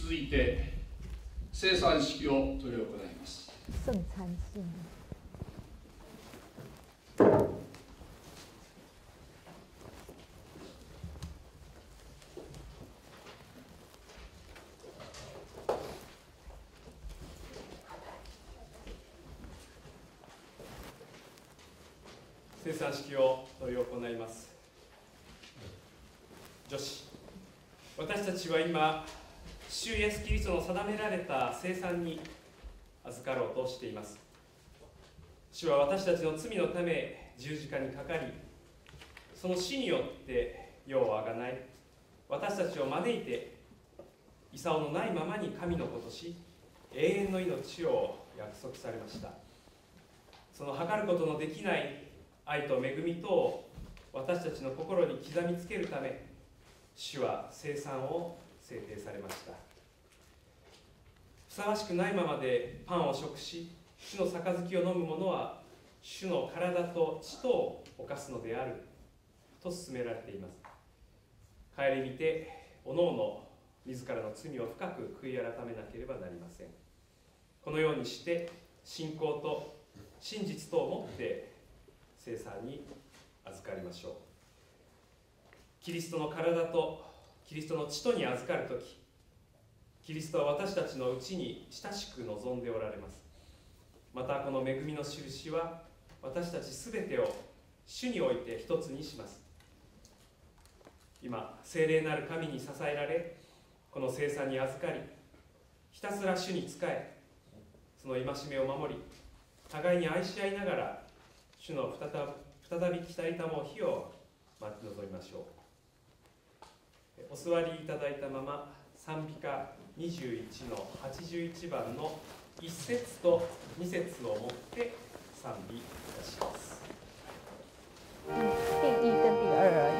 続いて生産式を執り行います圣餐献。生産式を執り行います女子私たちは今主イエス・キリストの定められた生産に預かろうとしています。主は私たちの罪のため十字架にかかりその死によって世をあがない。私たちを招いて功のないままに神の子とし永遠の命を約束されました。その測ることのできない愛と恵みとを私たちの心に刻みつけるため主は生産を制定されました。ふさわしくないままでパンを食し主の杯を飲む者は主の体と血とを犯すのであると勧められています。帰り見ておのおの自らの罪を深く悔い改めなければなりません。このようにして信仰と真実とをもって生産に預かりましょう。キリストの体とキリストの血とに預かる時キリストは私たちのうちに親しく望んでおられます。またこの恵みの印は私たちすべてを主において一つにします。今聖霊なる神に支えられこの生産に預かりひたすら主に仕えその戒めを守り互いに愛し合いながら主の再再び来たいたも日を待ち望みましょう。お座りいただいたまま賛美歌21の81番の1節と2節をもって賛美いたします。第一跟第二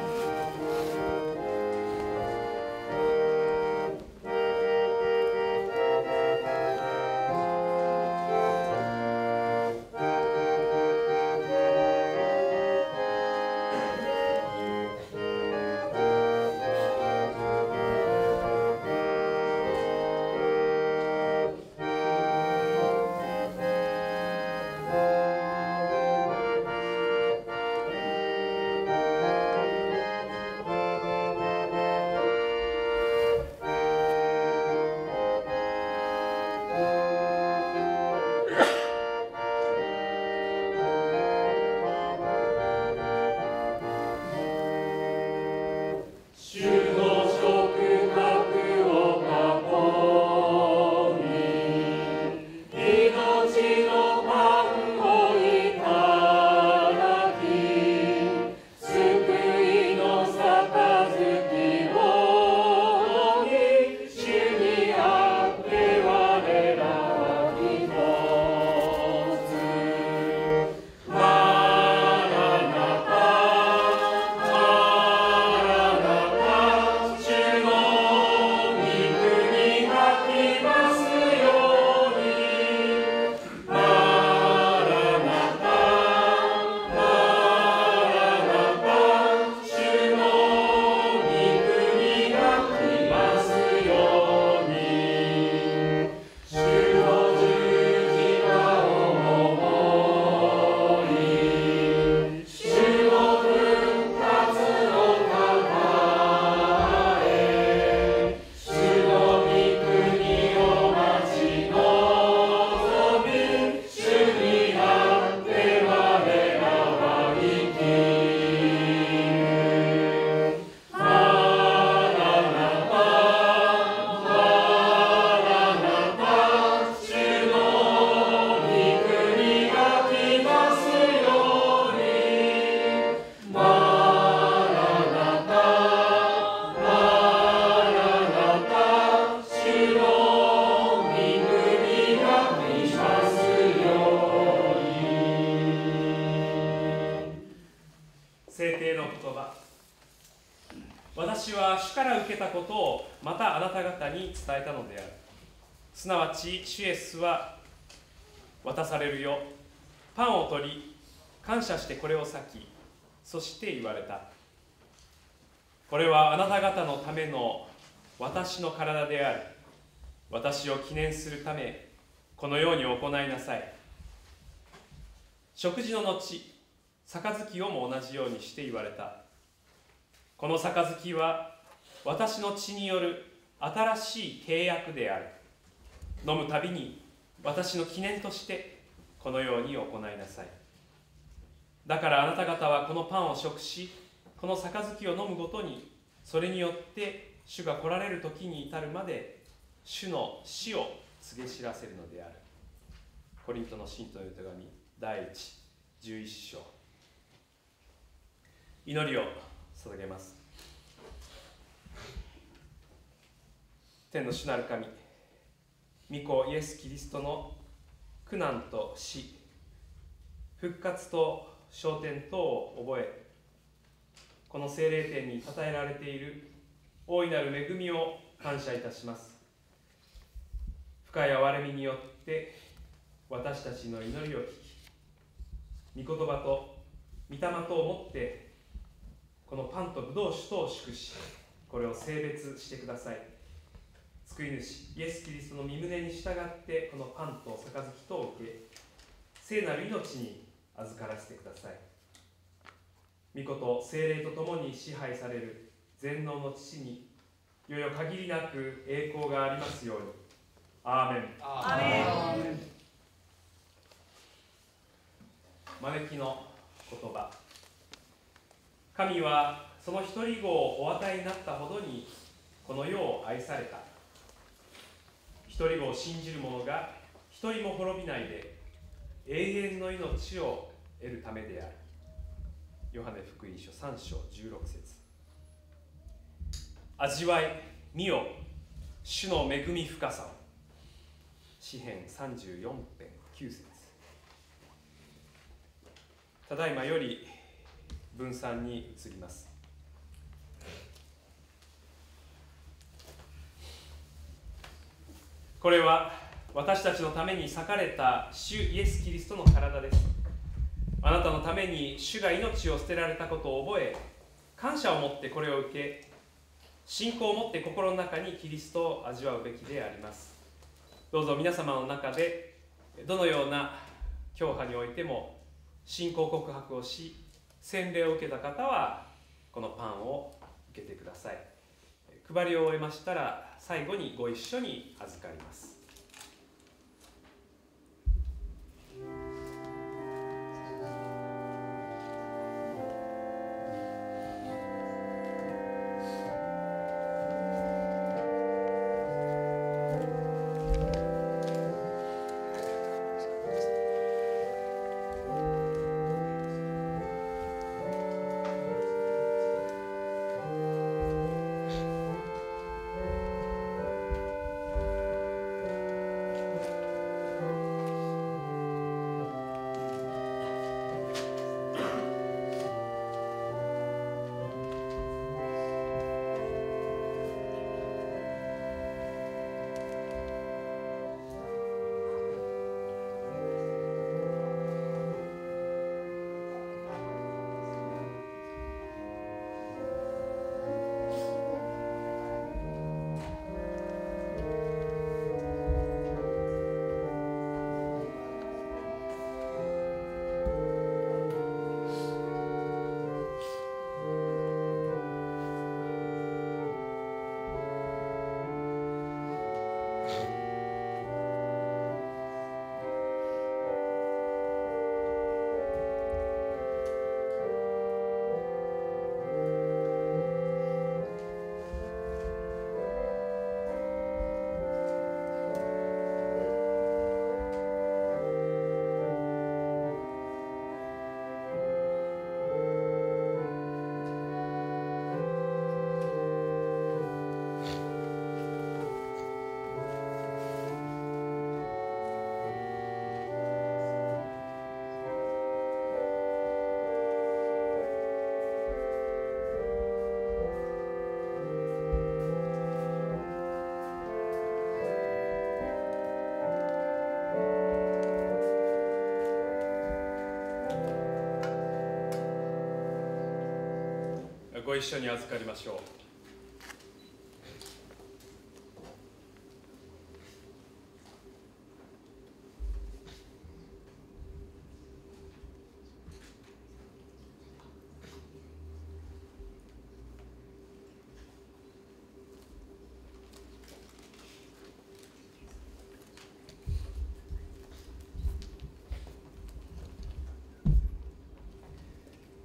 伝えたのである。すなわち主イエスは渡されるよ。パンを取り感謝してこれを裂きそして言われた。これはあなた方のための私の体である。私を記念するためこのように行いなさい。食事の後杯をも同じようにして言われた。この杯は私の血による新しい契約である。飲むたびに私の記念としてこのように行いなさい。だからあなた方はこのパンを食しこの杯を飲むごとにそれによって主が来られる時に至るまで主の死を告げ知らせるのである。コリントの信徒の手紙第1 11章。祈りを捧げます。天の主なる神御子イエス・キリストの苦難と死復活と昇天等を覚えこの精霊殿に称えられている大いなる恵みを感謝いたします。深い憐れみによって私たちの祈りを聞き御言葉と御霊とをもってこのパンとブドウ酒とを祝しこれを性別してください。救い主イエス・キリストの身旨に従ってこのパンと杯とを受け聖なる命に預からせてください。御子と精霊とともに支配される全能の父にいよいよ限りなく栄光がありますように。アーメン。アーメン。招きの言葉。神はその一人子をお与えになったほどにこの世を愛された。一人を信じる者が一人も滅びないで永遠の命を得るためである。ヨハネ福音書3章16節。味わい見よ主の恵み深さを。詩編34編9節。ただいまより分散に移ります。これは私たちのために裂かれた主イエス・キリストの体です。あなたのために主が命を捨てられたことを覚え感謝を持ってこれを受け信仰を持って心の中にキリストを味わうべきであります。どうぞ皆様の中でどのような教派においても信仰告白をし洗礼を受けた方はこのパンを受けてください。配りを終えましたら最後にご一緒に預かります。ご一緒に預かりましょう。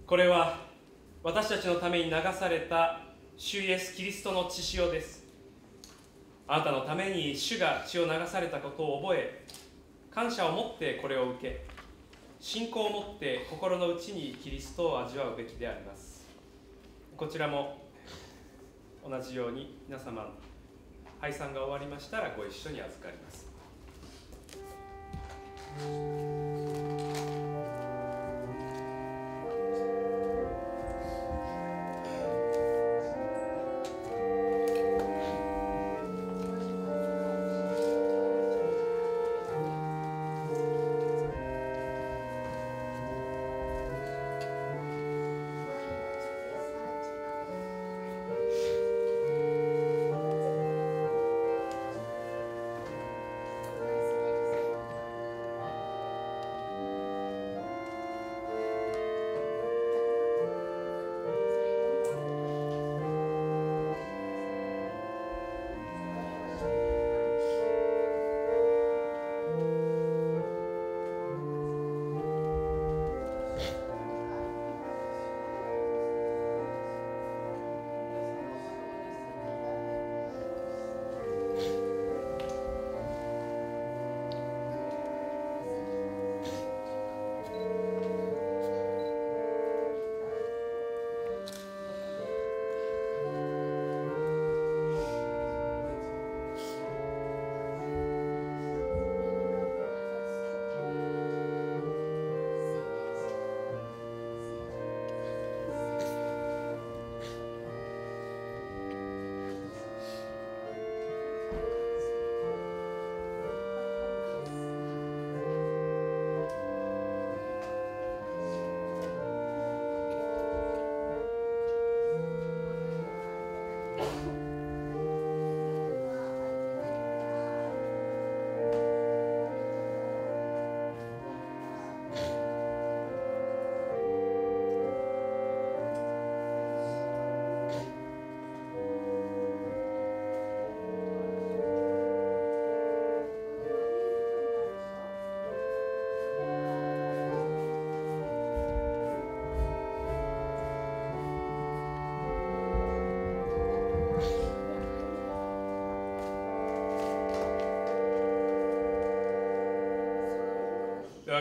これは私たちのために流された主イエス・キリストの血潮です。あなたのために主が血を流されたことを覚え感謝を持ってこれを受け信仰を持って心の内にキリストを味わうべきであります。こちらも同じように皆様配散が終わりましたらご一緒に預かります。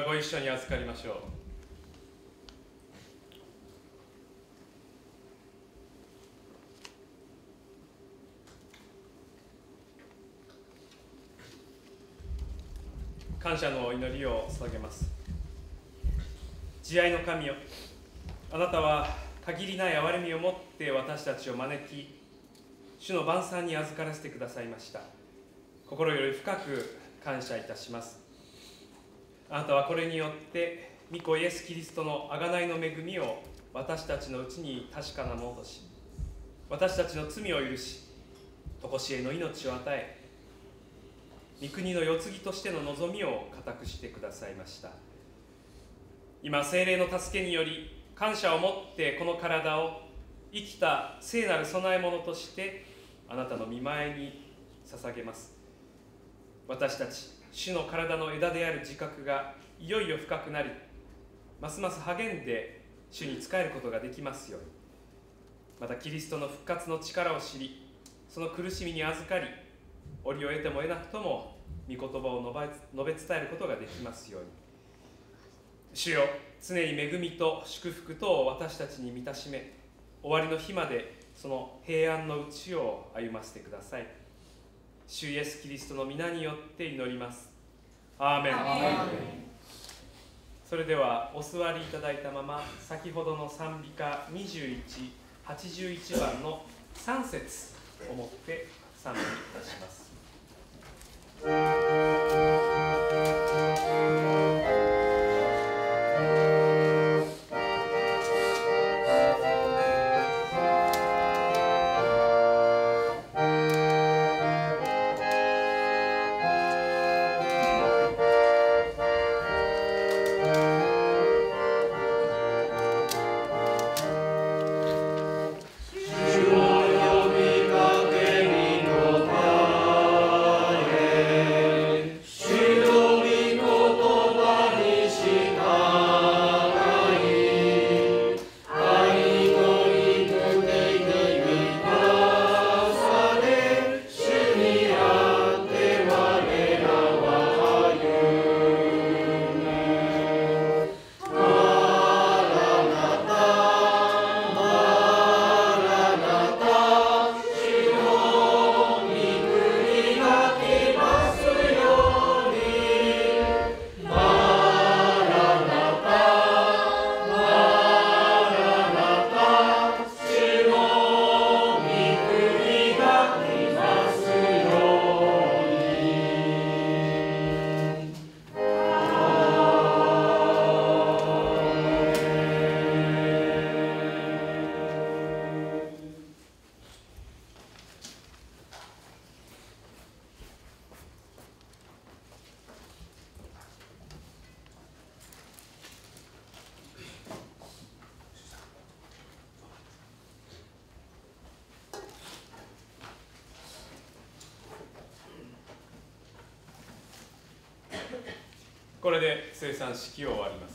ご一緒に預かりましょう。感謝の祈りを捧げます。慈愛の神よあなたは限りない憐れみを持って私たちを招き主の晩餐に預からせてくださいました。心より深く感謝いたします。あなたはこれによって御子イエス・キリストの贖いの恵みを私たちのうちに確かなものとし私たちの罪を許し常しえの命を与え御国の世継ぎとしての望みを固くしてくださいました。今精霊の助けにより感謝を持ってこの体を生きた聖なる供え物としてあなたの見前に捧げます。私たち主の体の枝である自覚がいよいよ深くなりますます励んで主に仕えることができますように。またキリストの復活の力を知りその苦しみに預かり折を得ても得なくとも御言葉を述べ伝えることができますように。主よ常に恵みと祝福とを私たちに満たしめ終わりの日までその平安のうちを歩ませてください。主イエス・キリストの皆によって祈ります。アーメン。それではお座りいただいたまま先ほどの賛美歌2181番の3節をもって賛美いたしますこれで生産式を終わります。